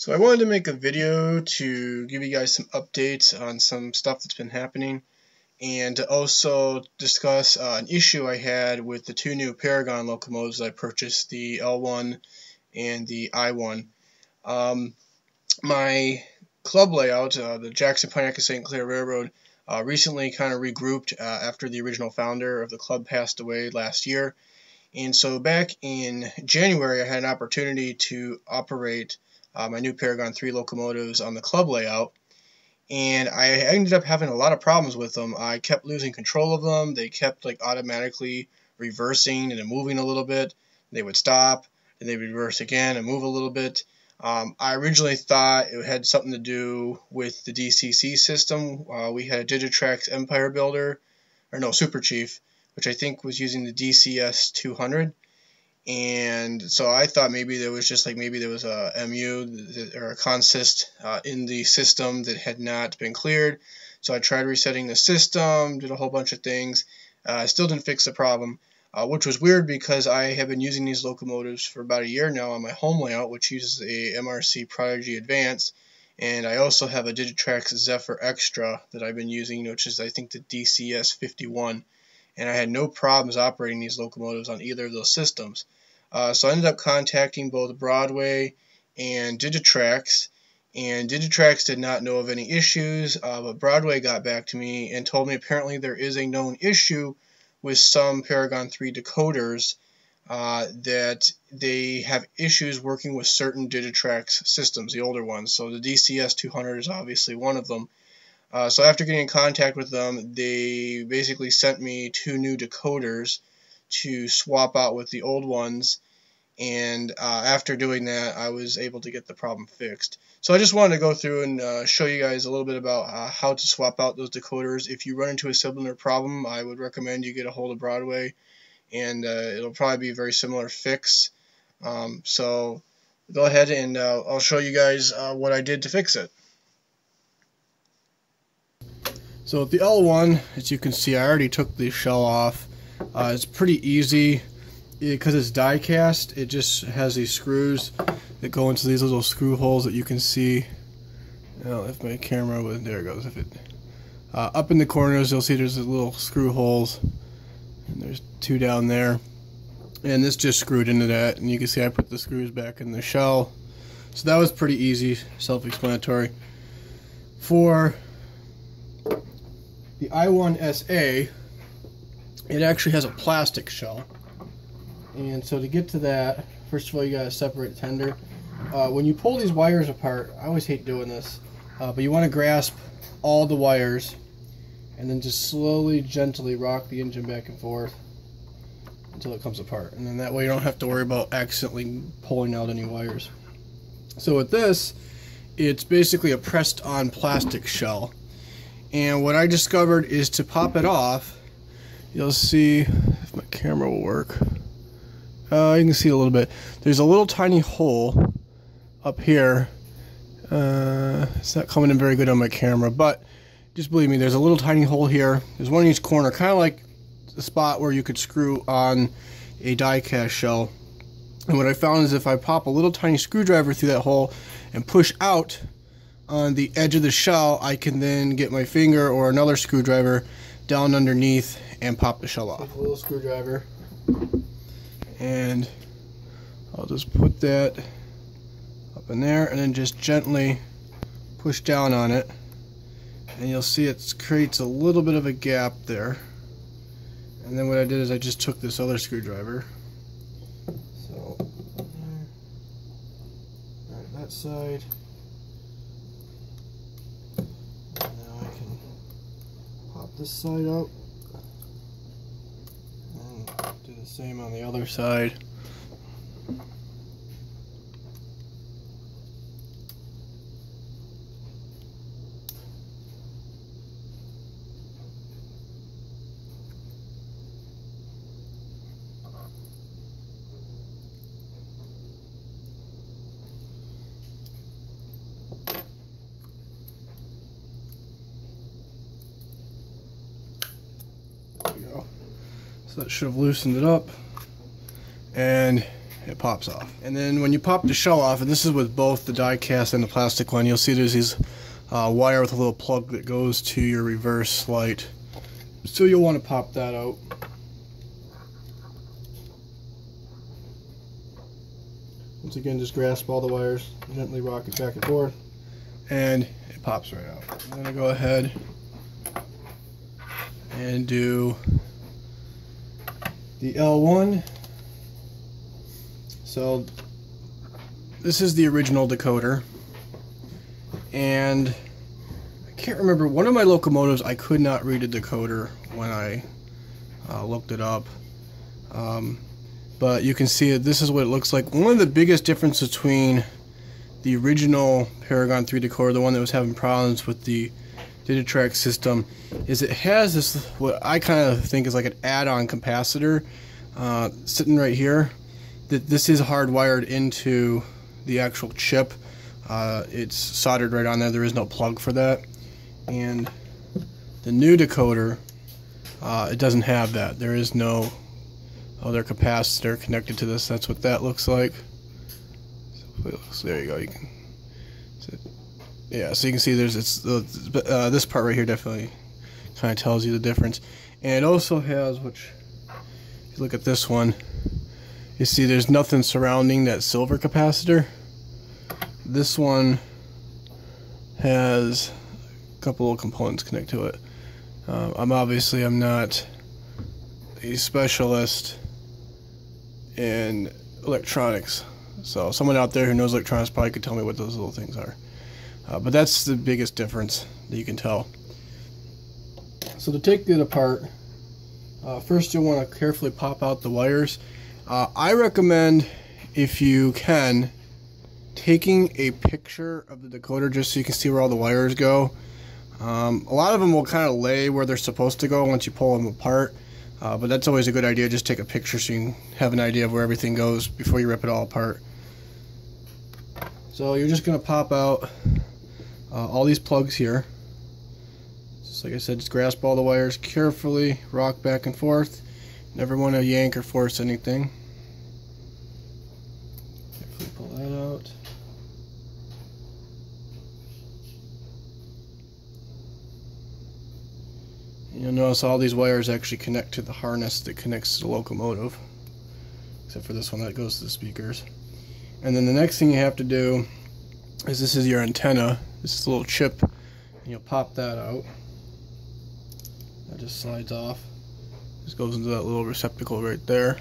So I wanted to make a video to give you guys some updates on some stuff that's been happening and also discuss uh, an issue I had with the two new Paragon locomotives I purchased, the L1 and the I1. Um, my club layout, uh, the Jackson Pontiac St. Clair Railroad, uh, recently kind of regrouped uh, after the original founder of the club passed away last year. And so back in January, I had an opportunity to operate uh, my new Paragon 3 locomotives on the club layout. And I ended up having a lot of problems with them. I kept losing control of them. They kept like automatically reversing and moving a little bit. They would stop and they would reverse again and move a little bit. Um, I originally thought it had something to do with the DCC system. Uh, we had a Digitrax Empire Builder, or no, Super Chief, which I think was using the DCS 200 and so I thought maybe there was just like maybe there was a MU or a consist uh, in the system that had not been cleared. So I tried resetting the system, did a whole bunch of things, uh, still didn't fix the problem, uh, which was weird because I have been using these locomotives for about a year now on my home layout, which uses a MRC Prodigy Advance, and I also have a Digitrax Zephyr Extra that I've been using, which is I think the DCS 51 and I had no problems operating these locomotives on either of those systems. Uh, so I ended up contacting both Broadway and Digitrax, and Digitrax did not know of any issues, uh, but Broadway got back to me and told me apparently there is a known issue with some Paragon 3 decoders uh, that they have issues working with certain Digitrax systems, the older ones. So the DCS 200 is obviously one of them. Uh, so after getting in contact with them, they basically sent me two new decoders to swap out with the old ones. And uh, after doing that, I was able to get the problem fixed. So I just wanted to go through and uh, show you guys a little bit about uh, how to swap out those decoders. If you run into a similar problem, I would recommend you get a hold of Broadway, and uh, it'll probably be a very similar fix. Um, so go ahead and uh, I'll show you guys uh, what I did to fix it. So with the L1, as you can see, I already took the shell off. Uh, it's pretty easy because it's die cast. It just has these screws that go into these little screw holes that you can see. Well, if my camera was there it goes. If it uh, up in the corners, you'll see there's a little screw holes, and there's two down there. And this just screwed into that, and you can see I put the screws back in the shell. So that was pretty easy, self-explanatory. For the I1SA, it actually has a plastic shell. And so to get to that, first of all, you got to separate tender. Uh, when you pull these wires apart, I always hate doing this, uh, but you want to grasp all the wires and then just slowly, gently rock the engine back and forth until it comes apart. And then that way you don't have to worry about accidentally pulling out any wires. So with this, it's basically a pressed on plastic shell and what I discovered is to pop it off you'll see if my camera will work. Uh, you can see a little bit. There's a little tiny hole up here. Uh, it's not coming in very good on my camera but just believe me there's a little tiny hole here. There's one in each corner kind of like the spot where you could screw on a die cast shell. And what I found is if I pop a little tiny screwdriver through that hole and push out on the edge of the shell, I can then get my finger or another screwdriver down underneath and pop the shell off. a little screwdriver. And I'll just put that up in there and then just gently push down on it. And you'll see it creates a little bit of a gap there. And then what I did is I just took this other screwdriver. So, right, that side. This side up and mm, do the same on the other side that should have loosened it up. And it pops off. And then when you pop the shell off, and this is with both the die cast and the plastic one, you'll see there's these uh, wire with a little plug that goes to your reverse light. So you'll want to pop that out. Once again, just grasp all the wires, gently rock it back and forth, and it pops right out. I'm going to go ahead and do the L1. So this is the original decoder. And I can't remember one of my locomotives I could not read a decoder when I uh, looked it up. Um, but you can see it this is what it looks like. One of the biggest differences between the original Paragon 3 decoder the one that was having problems with the Digitrax system is it has this what I kind of think is like an add-on capacitor uh, sitting right here. That this is hardwired into the actual chip. Uh, it's soldered right on there. There is no plug for that. And the new decoder uh, it doesn't have that. There is no other capacitor connected to this. That's what that looks like. So there you go. You can yeah, so you can see there's it's uh, this part right here definitely kind of tells you the difference, and it also has which if you look at this one, you see there's nothing surrounding that silver capacitor. This one has a couple of components connect to it. Uh, I'm obviously I'm not a specialist in electronics, so someone out there who knows electronics probably could tell me what those little things are. Uh, but that's the biggest difference that you can tell. So to take it apart, uh, first you'll want to carefully pop out the wires. Uh, I recommend, if you can, taking a picture of the decoder just so you can see where all the wires go. Um, a lot of them will kind of lay where they're supposed to go once you pull them apart. Uh, but that's always a good idea. Just take a picture so you can have an idea of where everything goes before you rip it all apart. So you're just going to pop out uh, all these plugs here. Just like I said, just grasp all the wires carefully, rock back and forth. Never want to yank or force anything. Carefully pull that out. you'll notice all these wires actually connect to the harness that connects to the locomotive. Except for this one that goes to the speakers. And then the next thing you have to do is this is your antenna this little chip, and you'll pop that out. That just slides off. Just goes into that little receptacle right there.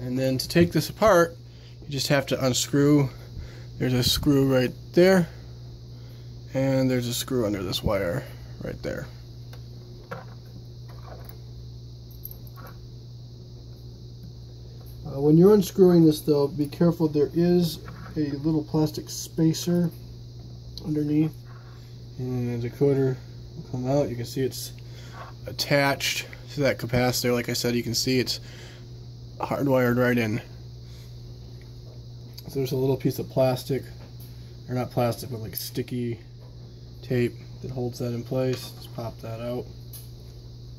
And then to take this apart, you just have to unscrew. There's a screw right there, and there's a screw under this wire right there. Uh, when you're unscrewing this though, be careful there is a little plastic spacer underneath. And the decoder will come out. You can see it's attached to that capacitor. Like I said you can see it's hardwired right in. So there's a little piece of plastic or not plastic but like sticky tape that holds that in place. Just pop that out.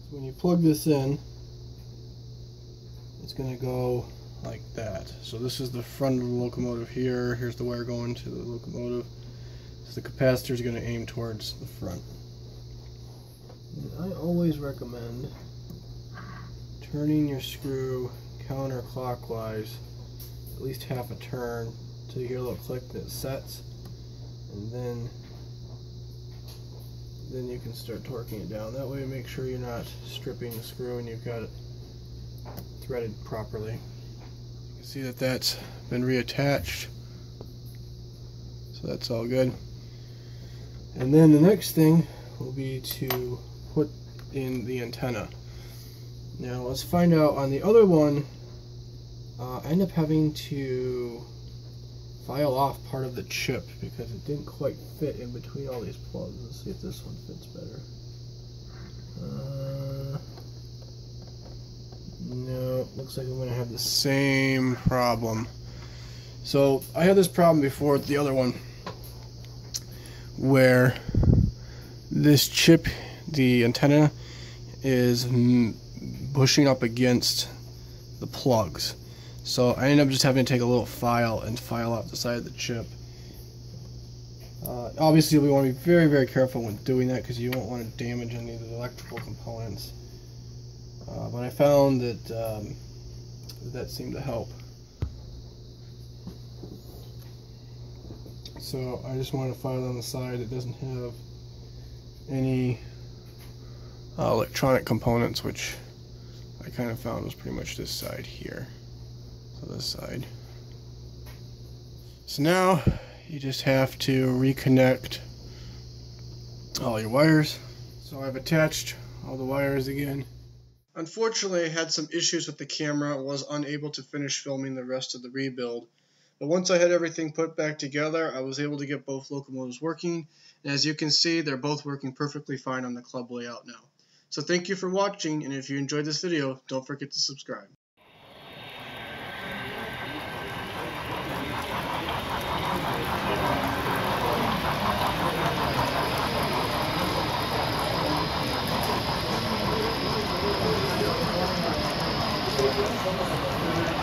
So when you plug this in it's going to go like that. So this is the front of the locomotive here. Here's the wire going to the locomotive. So the capacitor is going to aim towards the front. I always recommend turning your screw counterclockwise at least half a turn until you hear a little click that sets and then then you can start torquing it down. That way make sure you're not stripping the screw and you've got it threaded properly see that that's been reattached. So that's all good. And then the next thing will be to put in the antenna. Now let's find out on the other one uh, I end up having to file off part of the chip because it didn't quite fit in between all these plugs. Let's see if this one fits better. Uh, no, looks like I'm going to have the same problem. So I had this problem before with the other one where this chip, the antenna, is pushing up against the plugs. So I ended up just having to take a little file and file out the side of the chip. Uh, obviously, we want to be very, very careful when doing that because you don't want to damage any of the electrical components. Uh, but I found that um, that seemed to help. So I just want to file on the side that doesn't have any uh, electronic components, which I kind of found was pretty much this side here. So this side. So now you just have to reconnect all your wires. So I've attached all the wires again. Unfortunately, I had some issues with the camera and was unable to finish filming the rest of the rebuild. But once I had everything put back together, I was able to get both locomotives working. And as you can see, they're both working perfectly fine on the club layout now. So thank you for watching, and if you enjoyed this video, don't forget to subscribe. Thank you.